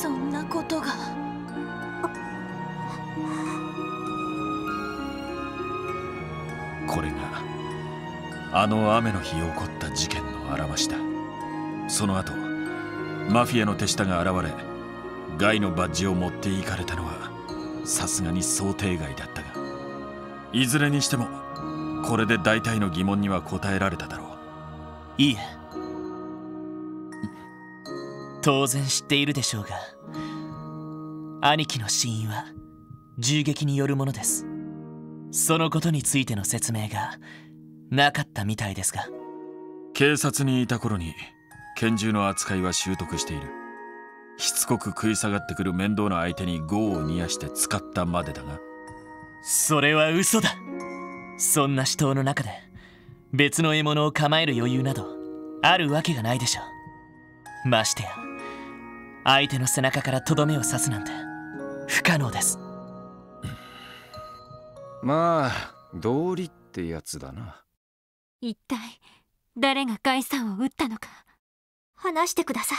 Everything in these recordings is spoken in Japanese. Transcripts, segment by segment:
そんなことが。これがあの雨の日起こった事件のあらましだ。その後マフィアの手下が現れガイのバッジを持っていかれたのはさすがに想定外だったがいずれにしてもこれで大体の疑問には答えられただろう。いいえ当然知っているでしょうが兄貴の死因は銃撃によるものです。そのことについての説明がなかったみたいですが。警察にいた頃に拳銃の扱いは習得している。しつこく食い下がってくる面倒な相手に業を煮やして使ったまでだが。それは嘘だ。そんな死闘の中で別の獲物を構える余裕などあるわけがないでしょう。ましてや相手の背中からとどめを刺すなんて不可能です。まあ道理ってやつだな。一体誰がガイさんを撃ったのか話してください。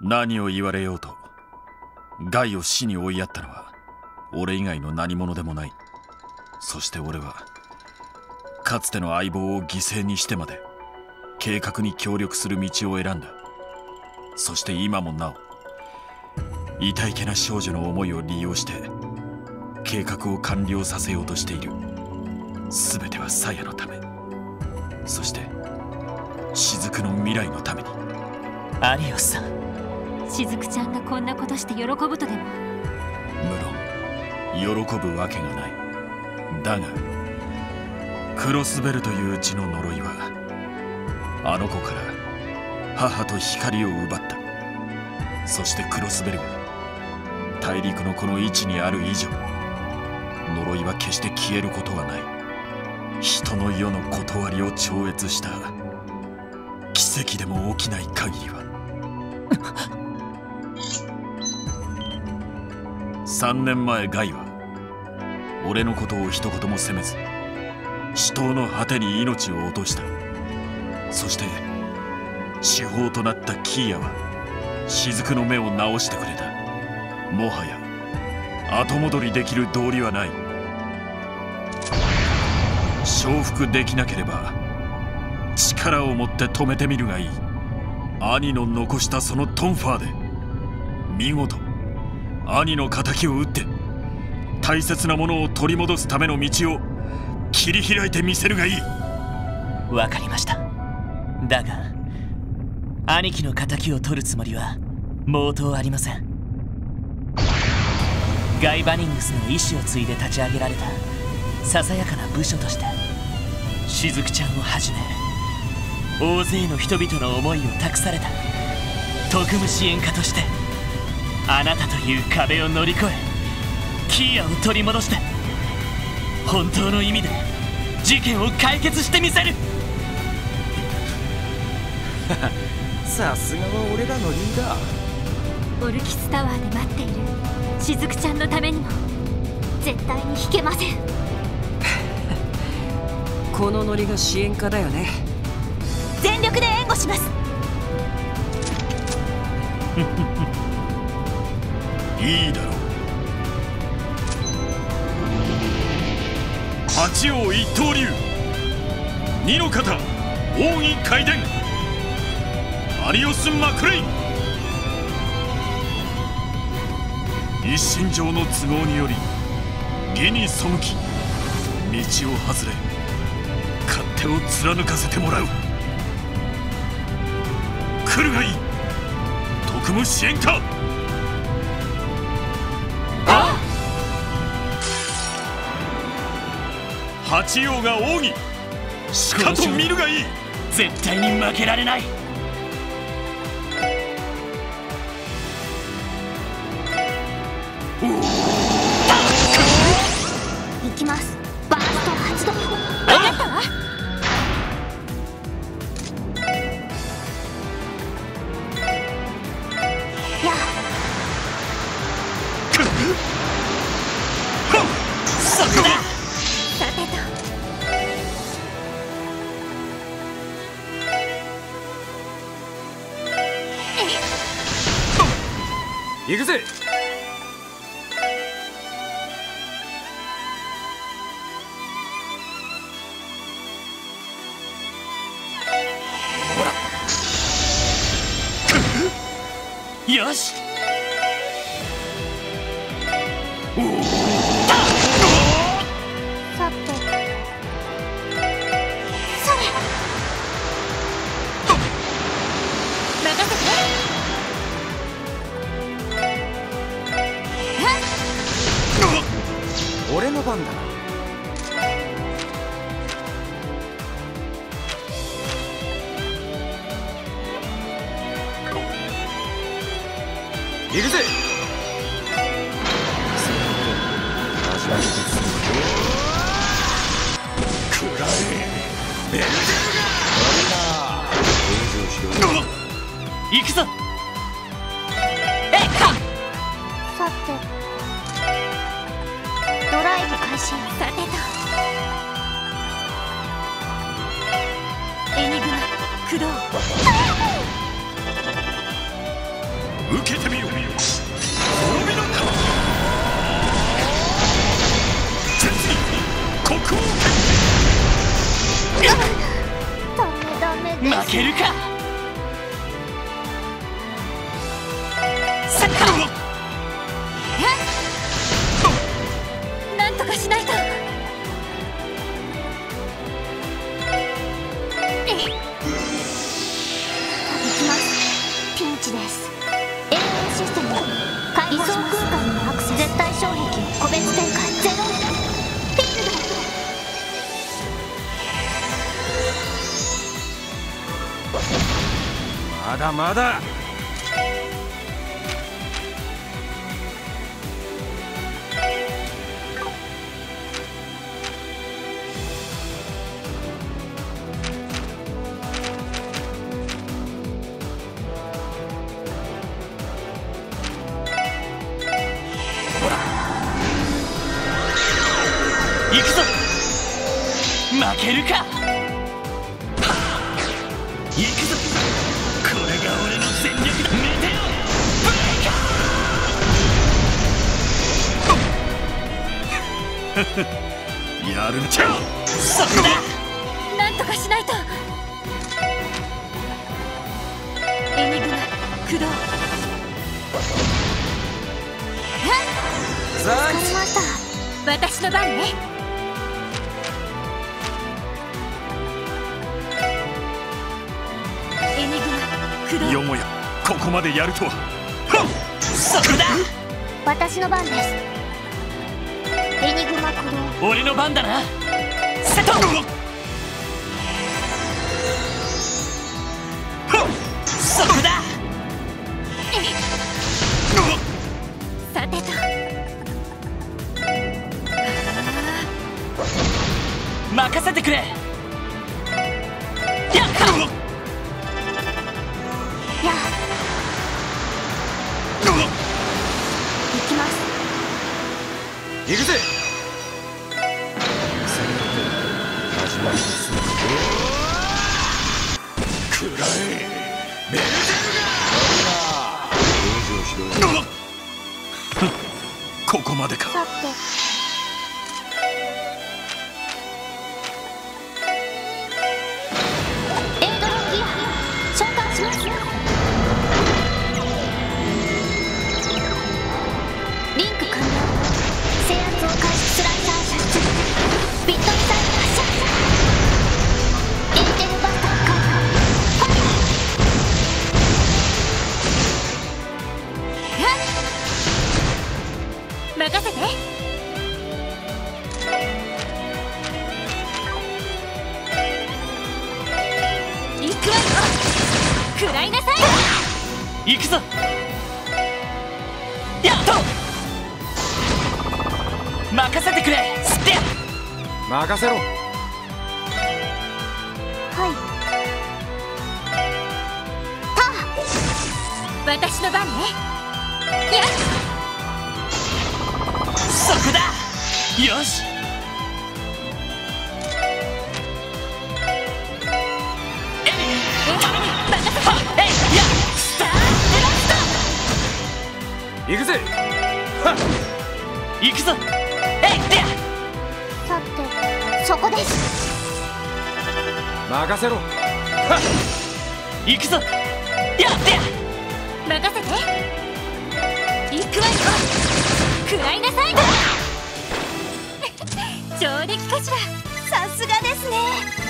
何を言われようとガイを死に追いやったのは俺以外の何者でもない。そして俺はかつての相棒を犠牲にしてまで計画に協力する道を選んだ。そして今もなお痛いけな少女の思いを利用して計画を完了させようとしている。全てはサヤのため。そして雫の未来のために。アリオスさん雫ちゃんがこんなことして喜ぶとでも？無論喜ぶわけがない。だがクロスベルという字の呪いはあの子から母と光を奪った。そしてクロスベルが大陸のこの位置にある以上呪いは決して消えることはない。人の世の断りを超越した。奇跡でも起きない限りは。3年前ガイは俺のことを一言も責めず死闘の果てに命を落とした。そして司法となったキーヤは雫の目を直してくれた。もはや後戻りできる道理はない。承服できなければ力を持って止めてみるがいい。兄の残したそのトンファーで見事兄の敵を撃って大切なものを取り戻すための道を切り開いてみせるがいい。わかりました。だが兄貴の敵を取るつもりは毛頭ありません。ガイ・バニングスの意志を継いで立ち上げられたささやかな部署として雫ちゃんをはじめ大勢の人々の思いを託された特務支援家としてあなたという壁を乗り越えキーヤを取り戻して本当の意味で事件を解決してみせる。さすがは俺らのリーダー。オルキスタワーで待っている。雫ちゃんのためにも。絶対に引けません。このノリが支援家だよね。全力で援護します。いいだろう。八王一刀流。二の型奥義回伝アリオス・マクレイ。一身上の都合により義に背き道を外れ勝手を貫かせてもらう。来るがいい。特務支援課。八王が奥義しかと見るがいい。絶対に負けられない行きます。バースト発動。分かったわ。やそこださてと。行くぜ。よし。さて。それ任せて俺の番だな行くぜ。初めてですくらえベルゼルガ登場しろ行くぞ。えっかさて。ドライブ開始。さてと。エニグマ駆動受けてみよ滅びの術に国王ダメダメです。負けるかだまだ。行くぞ。負けるか。やるんちゃうそこだなんとかしないと。エニグマ駆動。ザわかりました。私の番ね。エニグマ駆動。よもやここまでやるとは。そこだ。私の番です俺の番だな。セトそこだ。さてと。任せてくれ。やっやあ。行きます。行くぜまでか。さて。いなさい行くぞ。やっと。任せてくれ。ステア。任せろ。はい。ター。私の番ね。や。っそこだ。よしくぜ。行くぞ。えいでやさてそこです。任せろ。行くぞ。やってや任せて。行くわよ。食らいなさい。上出来かしら。さすがですね